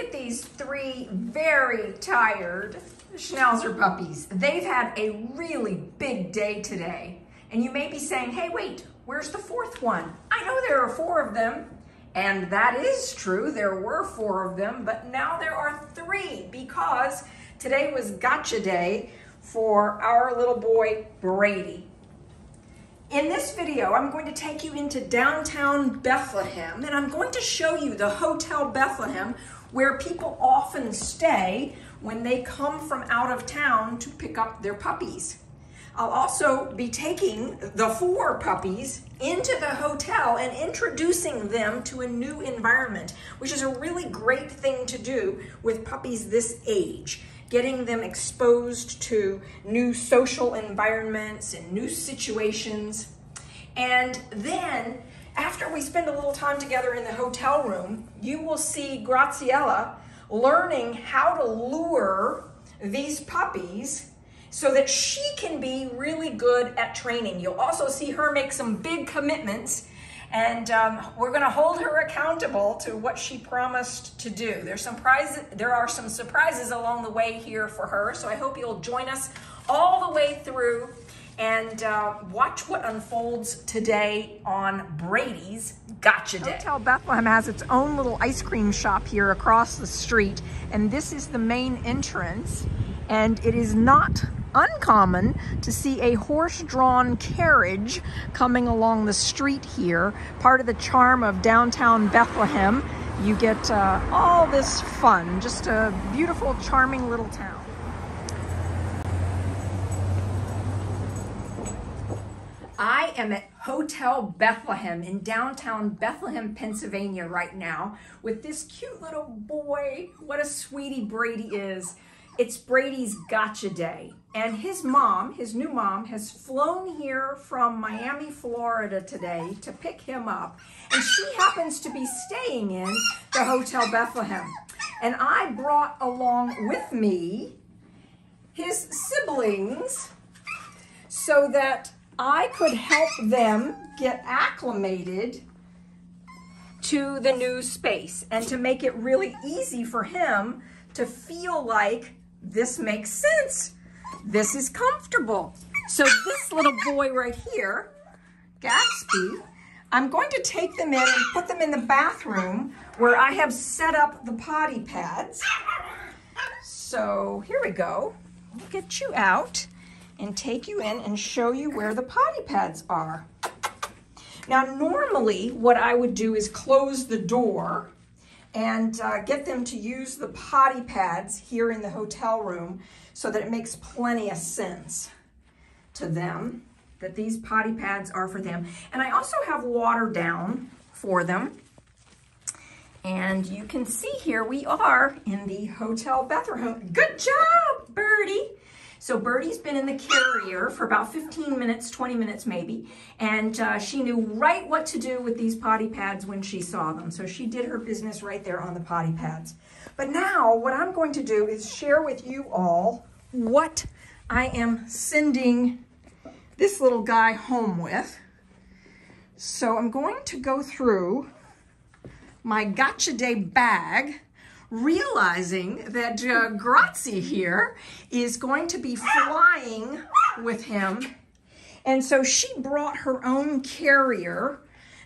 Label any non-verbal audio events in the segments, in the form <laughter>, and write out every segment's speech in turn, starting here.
at these three very tired Schnauzer puppies. They've had a really big day today. And you may be saying, hey, wait, where's the fourth one? I know there are four of them. And that is true, there were four of them, but now there are three because today was gotcha day for our little boy, Brady. In this video, I'm going to take you into downtown Bethlehem and I'm going to show you the Hotel Bethlehem where people often stay when they come from out of town to pick up their puppies. I'll also be taking the four puppies into the hotel and introducing them to a new environment, which is a really great thing to do with puppies this age getting them exposed to new social environments and new situations. And then after we spend a little time together in the hotel room, you will see Graziella learning how to lure these puppies so that she can be really good at training. You'll also see her make some big commitments and um, we're going to hold her accountable to what she promised to do. There's some prizes, there are some surprises along the way here for her, so I hope you'll join us all the way through and uh, watch what unfolds today on Brady's Gotcha Day. Hotel Bethlehem has its own little ice cream shop here across the street, and this is the main entrance, and it is not uncommon to see a horse-drawn carriage coming along the street here. Part of the charm of downtown Bethlehem. You get uh, all this fun, just a beautiful, charming little town. I am at Hotel Bethlehem in downtown Bethlehem, Pennsylvania right now with this cute little boy. What a sweetie Brady is. It's Brady's gotcha day. And his mom, his new mom, has flown here from Miami, Florida today to pick him up. And she happens to be staying in the Hotel Bethlehem. And I brought along with me his siblings so that I could help them get acclimated to the new space and to make it really easy for him to feel like this makes sense. This is comfortable. So this little boy right here, Gatsby, I'm going to take them in and put them in the bathroom where I have set up the potty pads. So here we go. Get you out and take you in and show you where the potty pads are. Now, normally what I would do is close the door and uh, get them to use the potty pads here in the hotel room so that it makes plenty of sense to them that these potty pads are for them. And I also have water down for them. And you can see here we are in the Hotel Bethlehem. Good job, Birdie. So Birdie's been in the carrier for about 15 minutes, 20 minutes maybe, and uh, she knew right what to do with these potty pads when she saw them. So she did her business right there on the potty pads. But now what I'm going to do is share with you all what I am sending this little guy home with. So I'm going to go through my Gotcha Day bag realizing that uh, Grazie here is going to be flying with him. And so she brought her own carrier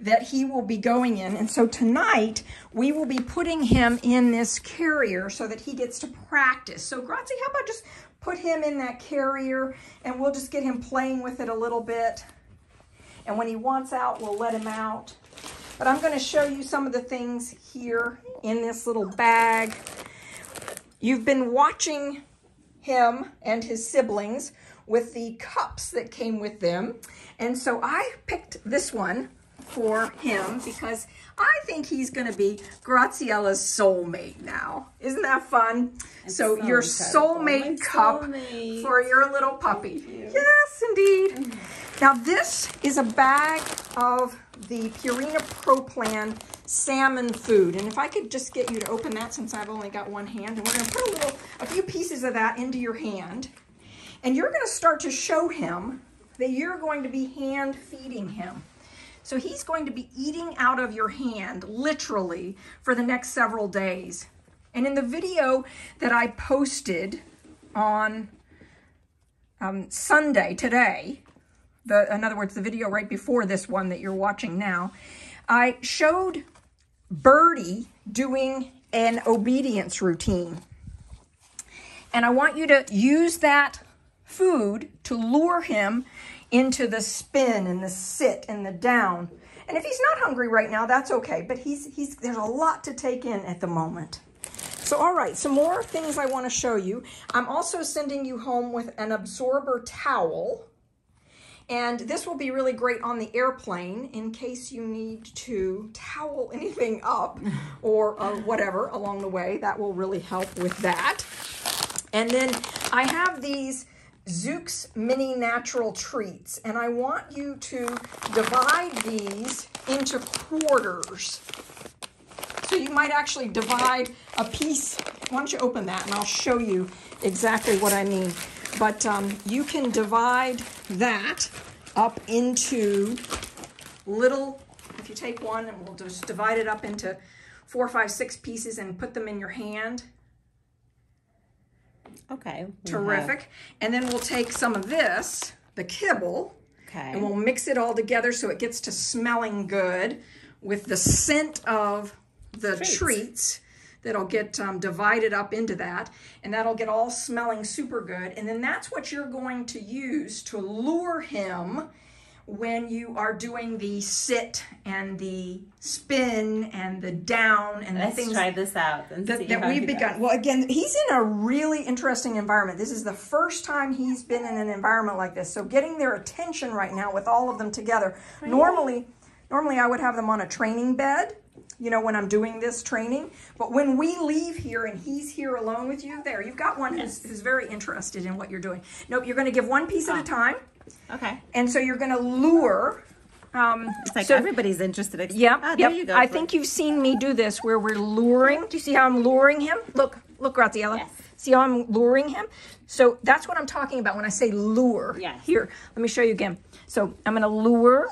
that he will be going in. And so tonight we will be putting him in this carrier so that he gets to practice. So Grazie, how about just put him in that carrier and we'll just get him playing with it a little bit. And when he wants out, we'll let him out. But I'm going to show you some of the things here in this little bag. You've been watching him and his siblings with the cups that came with them. And so I picked this one for him because I think he's going to be Graziella's soulmate now. Isn't that fun? So, so, your soulmate cup soulmate. for your little puppy. You. Yes, indeed. Now this is a bag of the Purina Pro Plan salmon food. And if I could just get you to open that since I've only got one hand. And we're to put a little, a few pieces of that into your hand. And you're going to start to show him that you're going to be hand feeding him. So he's going to be eating out of your hand, literally, for the next several days. And in the video that I posted on um, Sunday today, the in other words, the video right before this one that you're watching now, I showed Birdie doing an obedience routine. And I want you to use that food to lure him into the spin and the sit and the down. And if he's not hungry right now, that's okay. But he's he's there's a lot to take in at the moment. So, all right, some more things I want to show you. I'm also sending you home with an absorber towel. And this will be really great on the airplane in case you need to towel <laughs> anything up or uh, whatever along the way. That will really help with that. And then I have these Zuke's Mini Natural Treats, and I want you to divide these into quarters. So you might actually divide a piece. Why don't you open that and I'll show you exactly what I mean. But um, you can divide that up into little, if you take one and we'll just divide it up into four, five, six pieces and put them in your hand. Okay. Terrific. And then we'll take some of this, the kibble, Okay. and we'll mix it all together so it gets to smelling good with the scent of the treats, Treats. That'll get um, divided up into that and that'll get all smelling super good and then that's what you're going to use to lure him when you are doing the sit and the spin and the down and Let's the things try this out and see that, that how we've begun. does. Well, again, he's in a really interesting environment. This is the first time he's been in an environment like this. So getting their attention right now with all of them together. Normally, normally I would have them on a training bed. You know, when I'm doing this training, but when we leave here and he's here alone with you, there, you've got one who's, who's very interested in what you're doing. Nope, you're going to give one piece at a time, Okay. and so you're going to lure. Um, It's like so- everybody's interested. Ex- Yep, Ah, there yep. you go. I think you've seen me do this where we're luring. Do you see how I'm luring him? Look, look, Graziella. Yes. See how I'm luring him? So that's what I'm talking about when I say lure. Yes. Here, let me show you again. So I'm going to lure.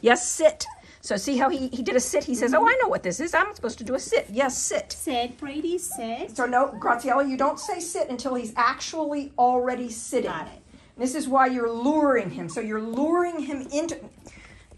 Yes, sit. So see how he, he did a sit? He says, oh, mm-hmm. I know what this is. I'm supposed to do a sit. Yes, sit. Sit, Brady, sit. So no, Graziella, you don't say sit until he's actually already sitting. Got it. This is why you're luring him. So you're luring him into.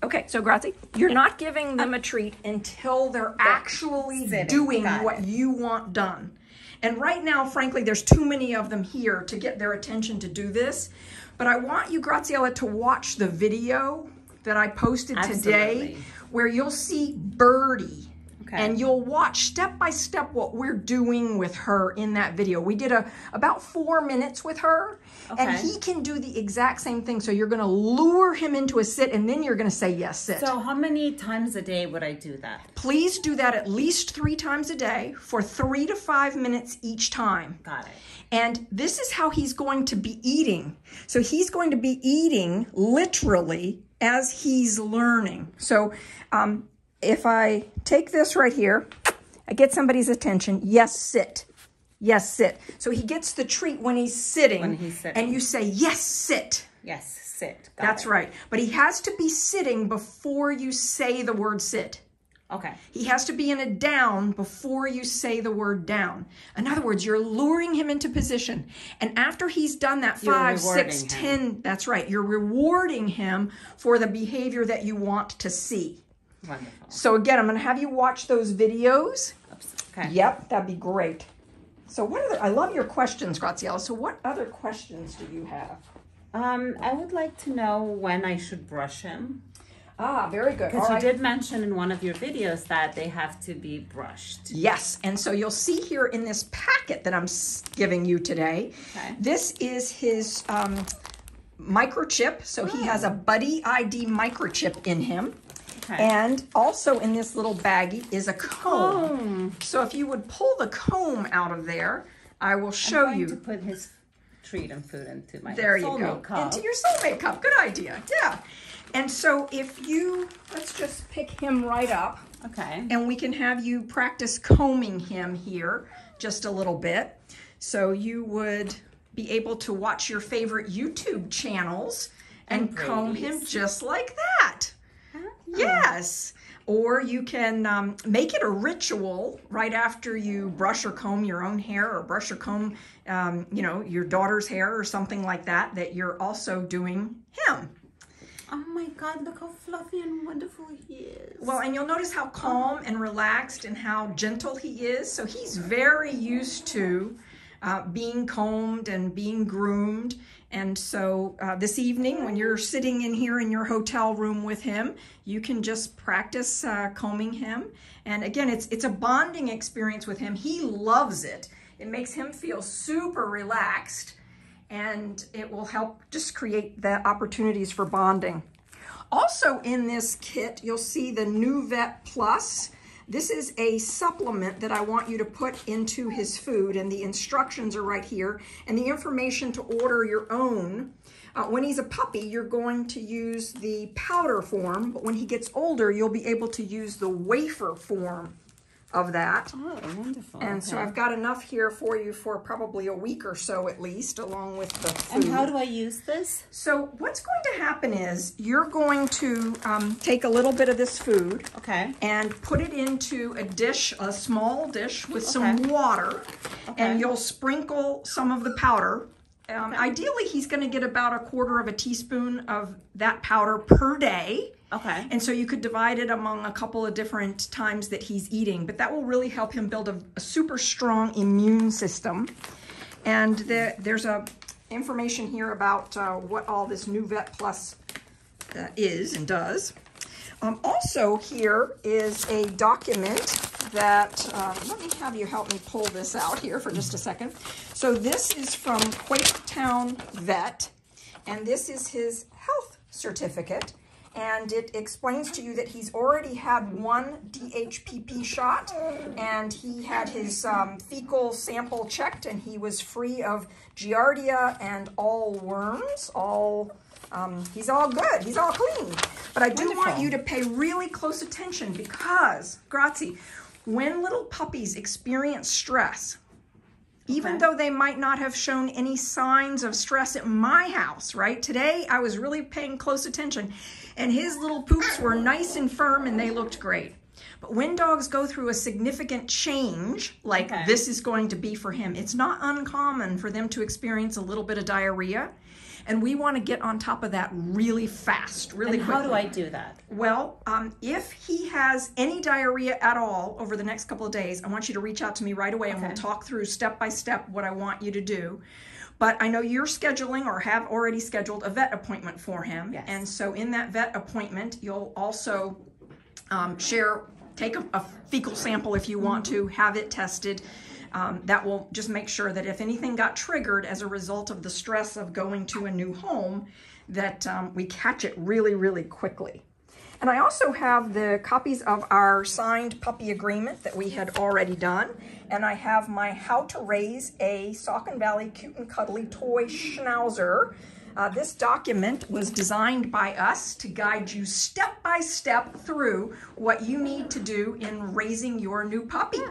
Okay, so Grazi, you're not giving them a treat until they're actually sitting. doing Got what it. you want done. And right now, frankly, there's too many of them here to get their attention to do this. But I want you, Graziella, to watch the video that I posted today Absolutely. Where you'll see Birdie. Okay. And you'll watch step by step what we're doing with her in that video. We did a about four minutes with her, and he can do the exact same thing. So you're going to lure him into a sit, and then you're going to say yes, sit. So how many times a day would I do that? Please do that at least three times a day for three to five minutes each time. Got it. And this is how he's going to be eating. So he's going to be eating literally as he's learning. So um, if I take this right here, I get somebody's attention. Yes, sit. Yes, sit. So he gets the treat when he's sitting. When he's sitting. And you say, yes, sit. Yes, sit. Got That's it. right. But he has to be sitting before you say the word sit. Okay. He has to be in a down before you say the word down. In other words, you're luring him into position. And after he's done that five, six, rewarding ten, that's right, you're rewarding him for the behavior that you want to see. Wonderful. So again, I'm going to have you watch those videos. Oops. Okay. Yep, that'd be great. So what other, I love your questions, Graziella. So what other questions do you have? Um, I would like to know when I should brush him. Ah, very good. Because you right. did mention in one of your videos that they have to be brushed. Yes, and so you'll see here in this packet that I'm giving you today, Okay. this is his um, microchip. So he has a Buddy ID microchip in him. Okay. And also in this little baggie is a comb. So if you would pull the comb out of there, I will show I'm going you. to put his treat and food into my There you go. cup. Into your soulmate cup. Good idea. Yeah. And so if you, let's just pick him right up Okay. and we can have you practice combing him here just a little bit. So you would be able to watch your favorite YouTube channels and, And comb him just like that. Yes. Or you can um, make it a ritual right after you brush or comb your own hair or brush or comb, um, you know, your daughter's hair or something like that, that you're also doing him. God, look how fluffy and wonderful he is. Well, and you'll notice how calm and relaxed and how gentle he is. So he's very used to uh, being combed and being groomed. And so uh, this evening, when you're sitting in here in your hotel room with him, you can just practice uh, combing him. And again, it's it's a bonding experience with him. He loves it. It makes him feel super relaxed, and it will help just create the opportunities for bonding. Also in this kit, you'll see the NuVet Plus. This is a supplement that I want you to put into his food and the instructions are right here and the information to order your own. Uh, when he's a puppy, you're going to use the powder form, but when he gets older, you'll be able to use the wafer form of that. Oh, wonderful. And so I've got enough here for you for probably a week or so at least, along with the food. And how do I use this? So what's going to happen is you're going to um, take a little bit of this food Okay. and put it into a dish, a small dish with some water, Okay. and you'll sprinkle some of the powder. Um, Ideally, he's going to get about a quarter of a teaspoon of that powder per day. Okay. And so you could divide it among a couple of different times that he's eating, but that will really help him build a, a super strong immune system. And the, there's a information here about uh, what all this NuVet Plus uh, is and does. Um, also here is a document that, um, let me have you help me pull this out here for just a second. So this is from Quakertown Vet, and this is his health certificate. And it explains to you that he's already had one DHPP shot, and he had his um, fecal sample checked, and he was free of Giardia and all worms, all um, he's all good. He's all clean. But I do want you to pay really close attention because, grazie, when little puppies experience stress, even Okay. though they might not have shown any signs of stress at my house, right? Today I was really paying close attention and his little poops were nice and firm and they looked great. But when dogs go through a significant change, like Okay. this is going to be for him, it's not uncommon for them to experience a little bit of diarrhea. And we want to get on top of that really fast, really And quickly. how do I do that? Well, um, if he has any diarrhea at all over the next couple of days, I want you to reach out to me right away and we'll talk through step by step what I want you to do. But I know you're scheduling or have already scheduled a vet appointment for him. Yes. And so in that vet appointment, you'll also um, share, take a, a fecal sample if you want to, have it tested. Um, that will just make sure that if anything got triggered as a result of the stress of going to a new home, that um, we catch it really, really quickly. And I also have the copies of our signed puppy agreement that we had already done. And I have my How to Raise a Saucon Valley Cute and Cuddly Toy Schnauzer. Uh, this document was designed by us to guide you step by step through what you need to do in raising your new puppy.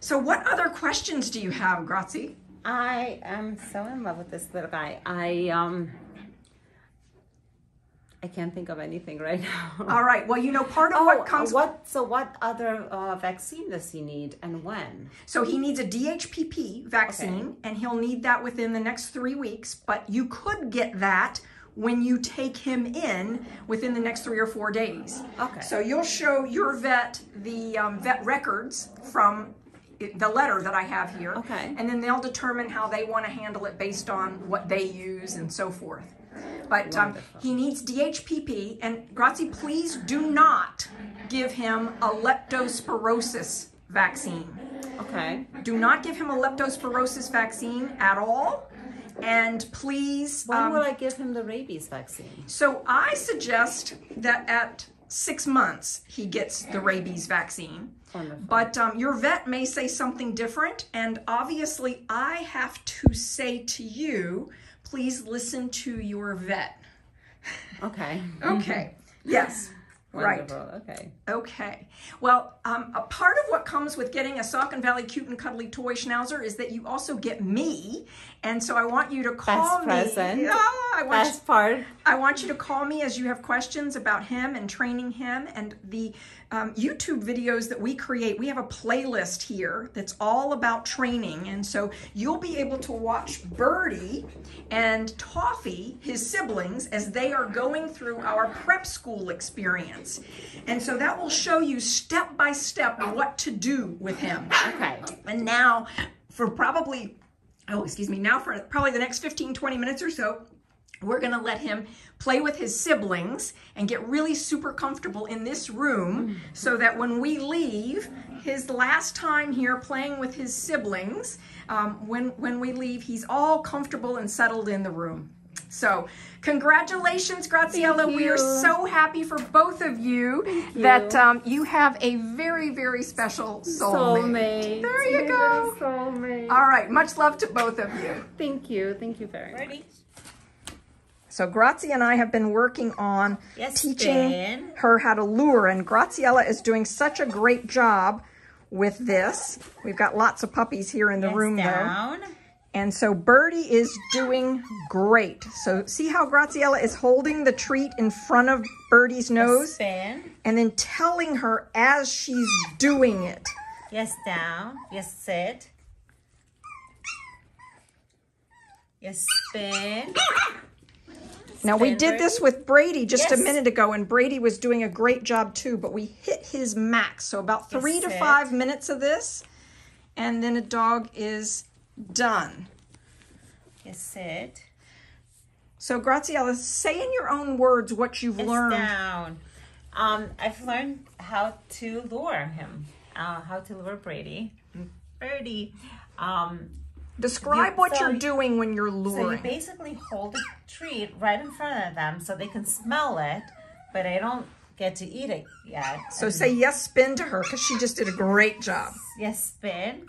So, what other questions do you have, Grazie? I am so in love with this little guy. I um I can't think of anything <laughs> right now. All right. Well, you know, part of Oh, what comes what? So, what other uh, vaccine does he need, and when? So he needs a DHPP vaccine, and he'll need that within the next three weeks. But you could get that when you take him in within the next three or four days. Okay. So you'll show your vet the um, vet records from the letter that I have here. Okay. And then they'll determine how they want to handle it based on what they use and so forth. But um, he needs DHPP, and Grazie, please do not give him a leptospirosis vaccine. Okay. Do not give him a leptospirosis vaccine at all. And please, When um, will I give him the rabies vaccine? so I suggest that at six months he gets the rabies vaccine. Wonderful. But um, your vet may say something different, and obviously, I have to say to you, please listen to your vet. Okay. Okay. yes. <laughs> Right. Okay. Okay. Well, um, a part of what comes with getting a Saucon Valley cute and cuddly toy schnauzer is that you also get me, and so I want you to call Best me. present. I want Best part. I want you to call me as you have questions about him and training him. And the um, YouTube videos that we create. We have a playlist here that's all about training. And so you'll be able to watch Birdie and Toffee, his siblings, as they are going through our prep school experience. And so that will show you step by step what to do with him. Okay. And now, for probably, oh, excuse me, now for probably the next 15, 20 minutes or so, we're going to let him play with his siblings and get really super comfortable in this room so that when we leave, his last time here playing with his siblings, um, when, when we leave, he's all comfortable and settled in the room. So, congratulations, Graziella. We are so happy for both of you, that um, you have a very, very special soulmate. Soulmate. There you go. Soulmate. All right, much love to both of you. Thank you. Thank you very much. So Grazia and I have been working on Yes, teaching Ben. her how to lure, and Graziella is doing such a great job with this. We've got lots of puppies here in the Yes, room though. And so Birdie is doing great. So see how Graziella is holding the treat in front of Birdie's nose Spin. and then telling her as she's doing it. Yes, down. Yes, sit. Yes, spin. Now we Spin, did this with Brady just a minute ago, and Brady was doing a great job too. But we hit his max, so about three Yes, to sit. five minutes of this, and then a dog is done. Yes, sit. So Graziella, say in your own words what you've Yes, learned. down. Um, I've learned how to lure him. Uh, how to lure Brady. Birdie. Um, Describe You- what so you're you- doing when you're luring. so you basically hold a treat right in front of them so they can smell it, but they don't get to eat it yet. So And say yes, spin to her because she just did a great job, yes, spin.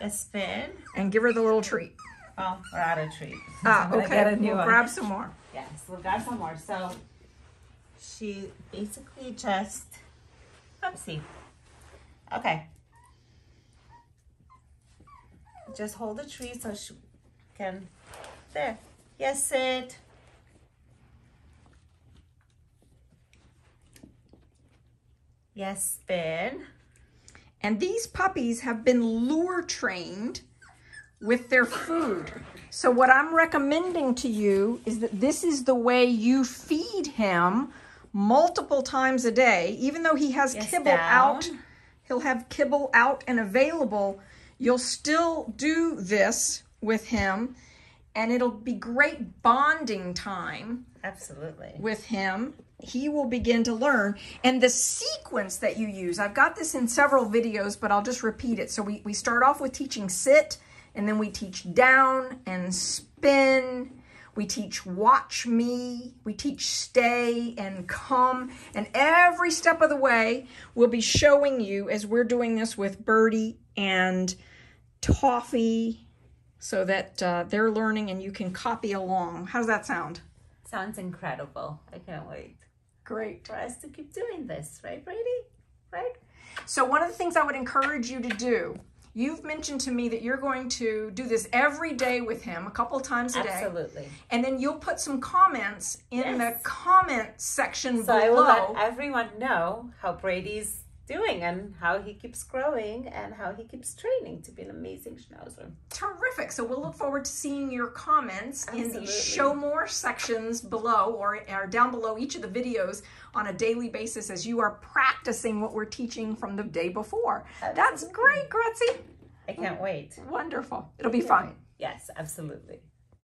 Yes, spin. and give her the little treat. Oh, we're out of treat. Ah, okay. get a new We'll one. grab some more. Yes, we'll grab some more. So she basically just, oopsie. Okay. Just hold the tree so she can, there. Yes, sit. Yes, spin. And these puppies have been lure trained with their food. So what I'm recommending to you is that this is the way you feed him multiple times a day. Even though he has Yes, kibble down. out, he'll have kibble out and available. You'll still do this with him and it'll be great bonding time Absolutely. with him, he will begin to learn. And the sequence that you use, I've got this in several videos, but I'll just repeat it. So we, we start off with teaching sit, and then we teach down and spin. We teach watch me. We teach stay and come. And every step of the way, we'll be showing you as we're doing this with Birdie and Toffee so that uh, they're learning and you can copy along. How does that sound? Sounds incredible. I can't wait Great. for us to keep doing this, right, Brady? Right? So one of the things I would encourage you to do, you've mentioned to me that you're going to do this every day with him, a couple times a day. Absolutely. And then you'll put some comments in Yes. the comment section So I will below. let everyone know how Brady's doing and how he keeps growing and how he keeps training to be an amazing schnauzer. Terrific. So we'll look forward to seeing your comments in the show more sections below or, or down below each of the videos on a daily basis as you are practicing what we're teaching from the day before. That's great, Grazie. I can't wait. Wonderful. It'll be fun. Yes, absolutely.